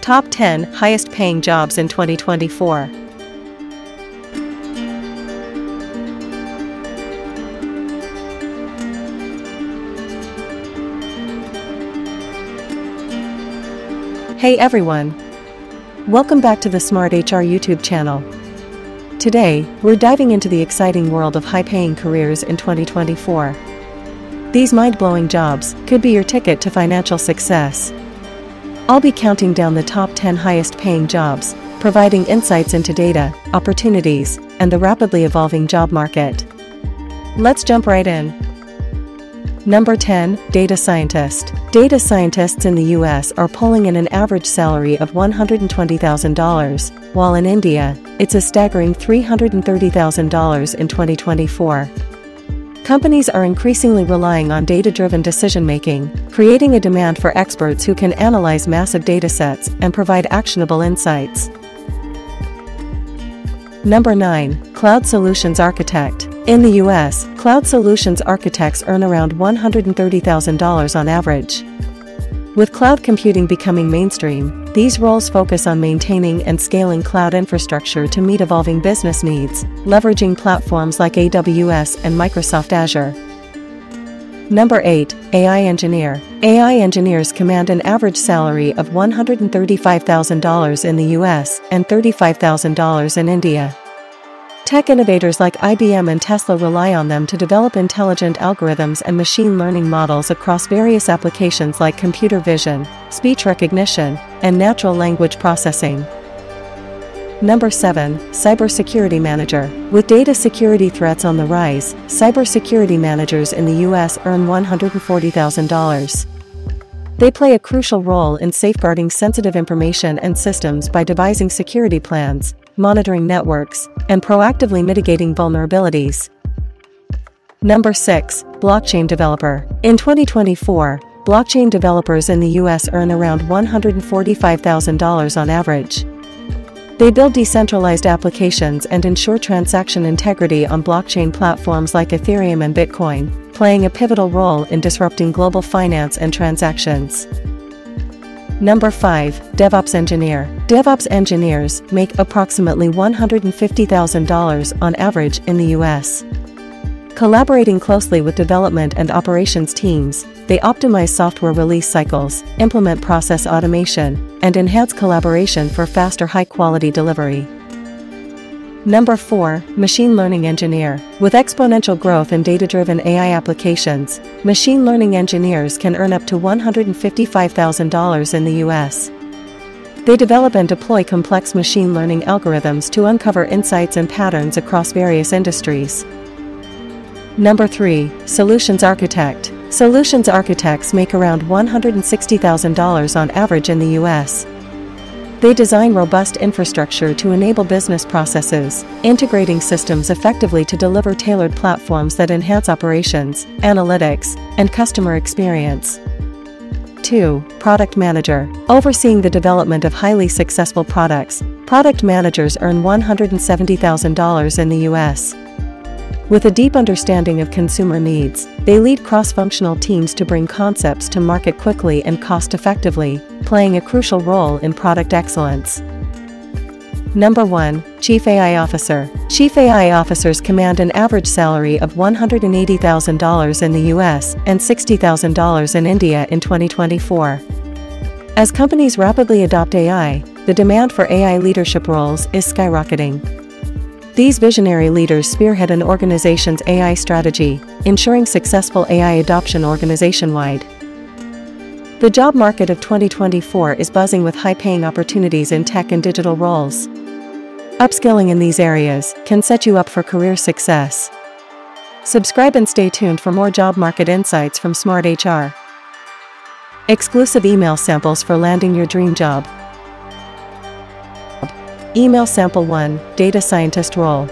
Top 10 Highest Paying Jobs in 2024. Hey everyone! Welcome back to the Smart HR YouTube channel. Today, we're diving into the exciting world of high paying careers in 2024. These mind blowing jobs could be your ticket to financial success. I'll be counting down the top 10 highest paying jobs, providing insights into data, opportunities, and the rapidly evolving job market. Let's jump right in. Number 10 Data Scientist. Data scientists in the US are pulling in an average salary of $120,000, while in India, it's a staggering $330,000 in 2024. Companies are increasingly relying on data driven decision making, creating a demand for experts who can analyze massive datasets and provide actionable insights. Number 9 Cloud Solutions Architect. In the US, cloud solutions architects earn around $130,000 on average. With cloud computing becoming mainstream, these roles focus on maintaining and scaling cloud infrastructure to meet evolving business needs, leveraging platforms like AWS and Microsoft Azure. Number 8 AI Engineer. AI engineers command an average salary of $135,000 in the US and $35,000 in India. Tech innovators like IBM and Tesla rely on them to develop intelligent algorithms and machine learning models across various applications like computer vision, speech recognition, and natural language processing. Number 7 Cybersecurity Manager. With data security threats on the rise, cybersecurity managers in the US earn $140,000. They play a crucial role in safeguarding sensitive information and systems by devising security plans, monitoring networks, and proactively mitigating vulnerabilities. Number 6. Blockchain Developer. In 2024, blockchain developers in the US earn around $145,000 on average. They build decentralized applications and ensure transaction integrity on blockchain platforms like Ethereum and Bitcoin, playing a pivotal role in disrupting global finance and transactions. Number 5. DevOps Engineer. DevOps engineers make approximately $150,000 on average in the US. Collaborating closely with development and operations teams, they optimize software release cycles, implement process automation, and enhance collaboration for faster high quality delivery. Number 4. Machine Learning Engineer. With exponential growth in data driven AI applications, machine learning engineers can earn up to $155,000 in the US. They develop and deploy complex machine learning algorithms to uncover insights and patterns across various industries. Number 3. Solutions Architect. Solutions architects make around $160,000 on average in the US. They design robust infrastructure to enable business processes, integrating systems effectively to deliver tailored platforms that enhance operations, analytics, and customer experience. 2. Product Manager. Overseeing the development of highly successful products, product managers earn $170,000 in the US. With a deep understanding of consumer needs, they lead cross functional teams to bring concepts to market quickly and cost effectively, playing a crucial role in product excellence. Number 1 Chief AI Officer. Chief AI officers command an average salary of $180,000 in the US and $60,000 in India in 2024. As companies rapidly adopt AI, the demand for AI leadership roles is skyrocketing. These visionary leaders spearhead an organization's AI strategy, ensuring successful AI adoption organization wide. The job market of 2024 is buzzing with high paying opportunities in tech and digital roles. Upskilling in these areas can set you up for career success. Subscribe and stay tuned for more job market insights from Smart HR. Exclusive email samples for landing your dream job. Email Sample 1 Data Scientist Role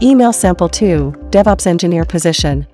Email sample to DevOps engineer position